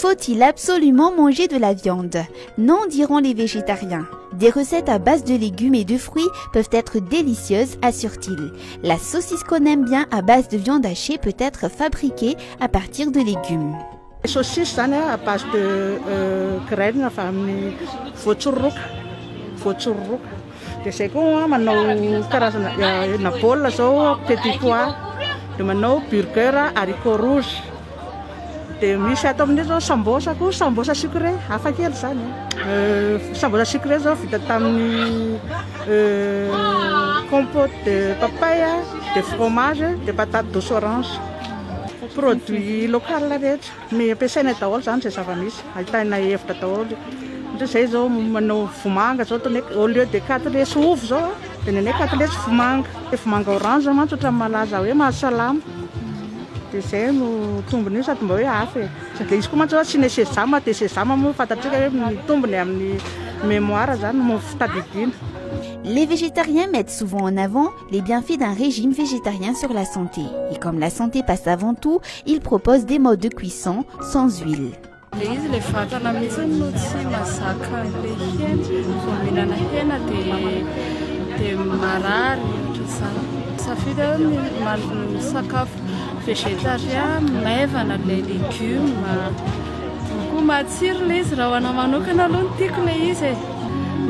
Faut-il absolument manger de la viande Non, diront les végétariens. Des recettes à base de légumes et de fruits peuvent être délicieuses, assure-t-il. La saucisse qu'on aime bien à base de viande hachée peut être fabriquée à partir de légumes. Saucisse zany à base de graine avy amin'ny voatsoroka voatsoroka dia zay koa manao karazana na baolina zao petit pois de misy atao amin'io zao sambosa koa sambosa sucré afakely zany eh. euh, sambosa sucré zao vita tamin'ny euh, compote de papaya de fromage de patate douce orange. Produit local rehetra. Mi ampiasaina daholo zany zay zava-misy. Ahitana hevitra daholo. Ohatra zay zao manao vomanga zao tone au lieu de quatre lesy ovo zao de nenay quatre lesy vomanga. Vomanga orange mantsy ohatra malaza hoe mahasalama. Dia zay no tombony io sady mba hoe hafa e dia izy koa mantsy tsy sésame dia sésame moa fantatrika hoe mitombony amin'ny mémoire zany mo fitadidiana Les végétariens mettent souvent en avant les bienfaits d'un régime végétarien sur la santé. Et comme la santé passe avant tout, ils proposent des modes de cuisson sans huile. izy le vatana mihitsy no tsy mazaka le hena vao mihinana hena dia dia marary ohatra izany safidy hoe sakafo végétarien maivana lay légume koa matsiro lay izy raha hoanao manokana aloha ny tiako lay izy e.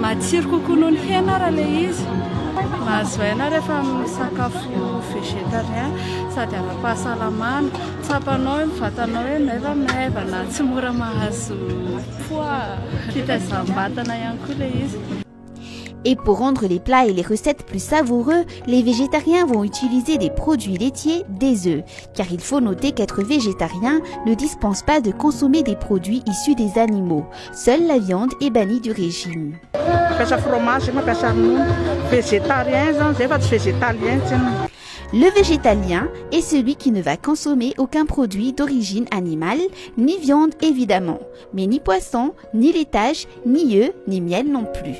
Matsiro kokoa noho ny hena raha lay izy. Mahazo aina rehefa misakafo végétarien sady ara-pahasalamana. Tsapanao mivatanao hoe maiva maivana. Tsy mora mahazo poa fitaizam-batana ihany koa lay izy. Et pour rendre les plats et les recettes plus savoureux, les végétariens vont utiliser des produits laitiers, des œufs. Car il faut noter qu'être végétarien ne dispense pas de consommer des produits issus des animaux. Seule la viande est bannie du régime. Le végétalien est celui qui ne va consommer aucun produit d'origine animale, ni viande évidemment, mais ni poisson, ni laitage, ni œufs, ni miel non plus.